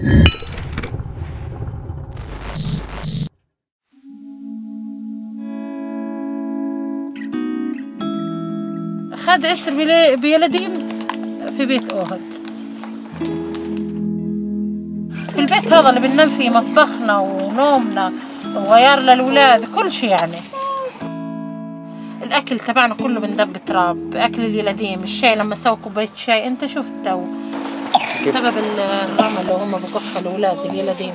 خد عسر بيلديم في بيت أوهد في البيت هذا اللي بننام فيه مطبخنا ونومنا وغيار للولاد كل شيء يعني. الأكل تبعنا كله بندب تراب أكل اليلاديم الشاي لما سووا كوباية شاي أنت شفته بسبب الرمل اللي هم بقفوا الأولاد اليلاديم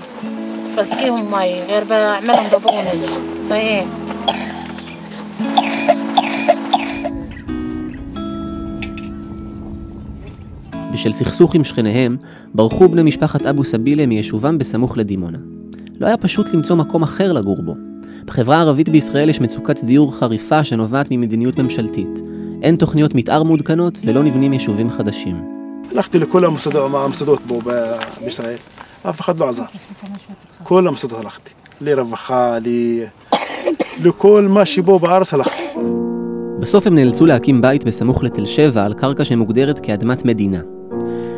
بسقيهم مي غير بعملهم ببونج زي هيك בשל סכסוך עם שכניהם, ברחו בני משפחת אבו סבילה מיישובם בסמוך לדימונה. לא היה פשוט למצוא מקום אחר לגור בו. בחברה הערבית בישראל יש מצוקת דיור חריפה שנובעת ממדיניות ממשלתית. אין תוכניות מתאר מעודכנות ולא נבנים יישובים חדשים. הלכתי לכל המוסדות, המוסדות פה ב- בישראל, אף אחד לא עזר. כל המוסדות הלכתי. לרווחה, ל... לכל מה שבו בארץ הלכתי. בסוף הם נאלצו להקים בית בסמוך לתל שבע על קרקע שמוגדרת כאדמת מדינה.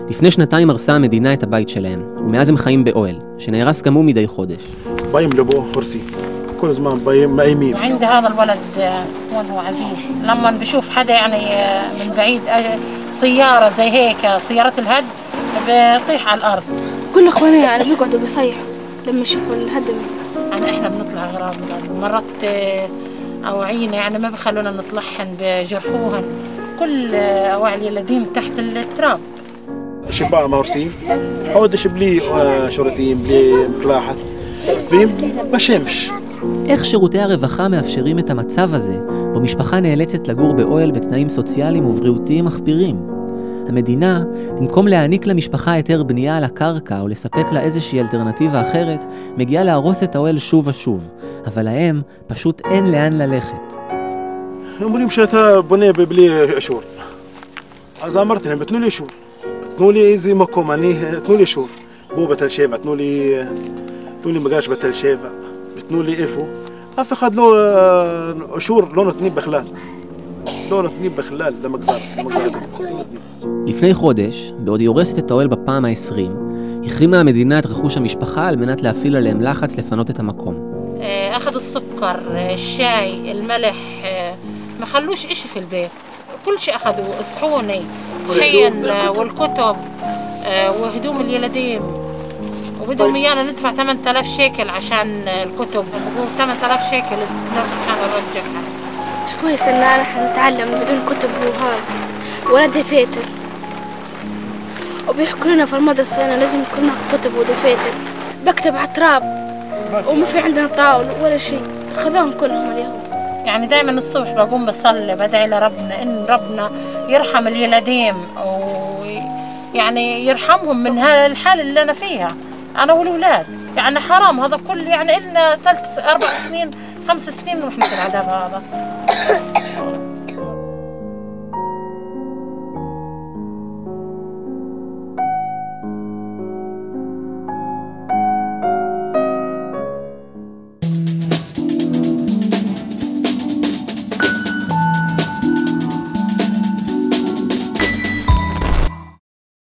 לפני שנתיים הרסה המדינה את הבית שלהם, ומאז הם חיים באוהל, שנהרס גם הוא מדי חודש. באים לפה, הורסים. כל הזמן באים, מאיימים. وعند هذا الولد آه، هون هو عزيز لما بشوف حدا يعني آه، من بعيد سيارة زي هيك سيارة الهد بتطيح على الأرض. كل اخواني يعني بيقعدوا بيصيحوا لما يشوفوا الهدم يعني إحنا بنطلع أغراض مرات آه، اواعينا يعني ما بخلونا نطلعهن بجرفوهن. كل اواعي القديم تحت التراب. شباب مهرسين حودش بلي آه، شرطيين بلي مقلاحة. بشمش איך שירותי הרווחה מאפשרים את המצב הזה, בו משפחה נאלצת לגור באוהל בתנאים סוציאליים ובריאותיים מחפירים? המדינה, במקום להעניק למשפחה היתר בנייה על הקרקע או לספק לה איזושהי אלטרנטיבה אחרת, מגיעה להרוס את האוהל שוב ושוב, אבל להם פשוט אין לאן ללכת. אומרים שאתה בונה בלי אישור. אז אמרתי להם, תנו לי אישור. תנו לי איזה מקום, אני, תנו לי אישור. בואו בתל שבע, תנו לי, תנו לי מגרש בתל שבע, ותנו לי איפה. אף אחד לא, אה, אישור לא נותנים בכלל. לא נותנים בכלל למגזר, למגזר הדרוזי. לא נותנים. לפני חודש, בעוד היא הורסת את האוהל בפעם ה-20, החרימה המדינה את רכוש המשפחה על מנת להפעיל עליהם לחץ לפנות את המקום. آه، أخذوا السكر آه، الشاي الملح آه، ما خلوش إشي في البيت كل شيء أخذوا الصحوني الحين آه، والكتب آه، وهدوم اليلاديم وبدهم إيانا ندفع 8000 شيكل عشان الكتب. 8000 شيكل عشان نرجعها مش كويس إن إحنا نتعلم بدون كتب وهذا ولا دفاتر. وبيحكوا لنا في المدرسة أنا لازم يكون كتب ودفاتر. بكتب على التراب. وما في عندنا طاولة ولا شيء. خذوهم كلهم اليهود. يعني دائما الصبح بقوم بصلي بدعي لربنا إن ربنا يرحم اليلاديم ويعني يرحمهم من هالحالة اللي أنا فيها. أنا والولاد يعني حرام هذا كل يعني إلنا ثلاث أربع سنين خمس سنين وإحنا في العذاب هذا.